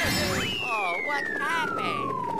Oh, what happened?